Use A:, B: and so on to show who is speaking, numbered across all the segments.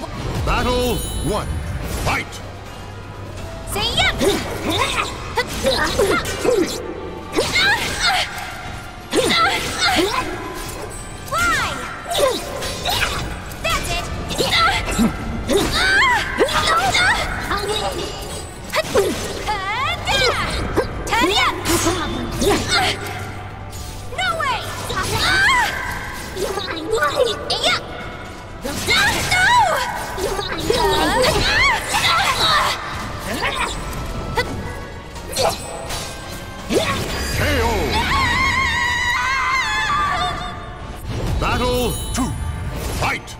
A: but... Battle one. Fight! Say yep!
B: KO! Battle 2. Fight!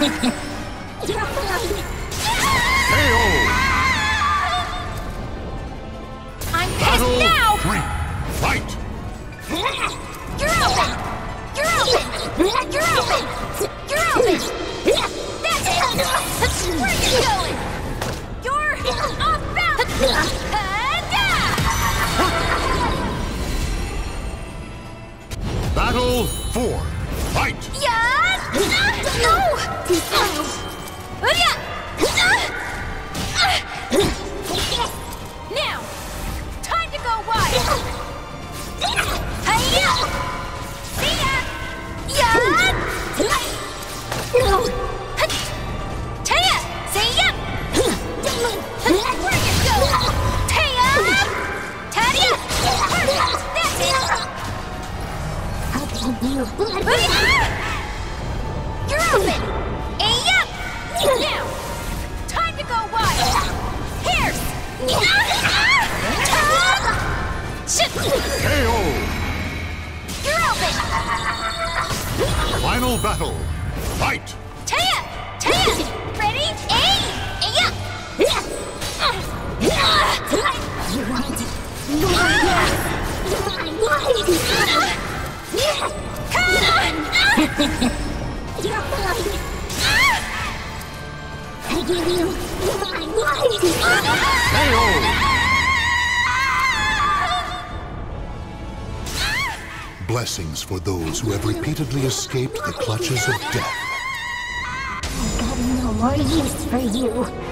B: KO! 3. Fight!
A: You're open! You're open! You're open! You're open! That's it! Where are you going? You're off balance!
B: Battle 4. Fight!
A: Yeah! Oh. No! Now, You're open! Now! Time to go wild! You're open!
B: Final battle. Fight!
A: Ready? I give you my
B: KO! Blessings for those who have repeatedly escaped the clutches of death.
C: I've got no more use for you.